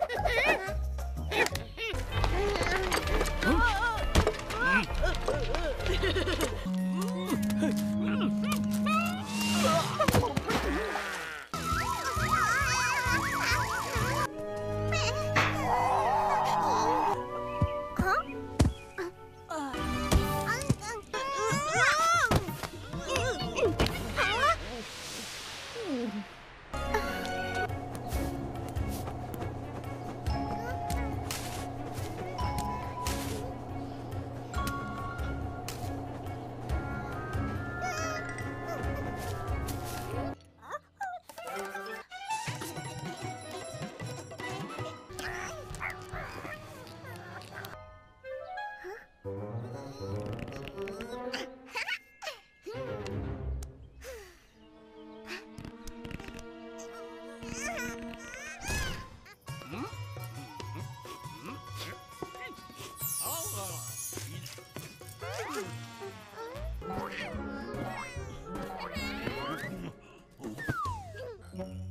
Hey! 음?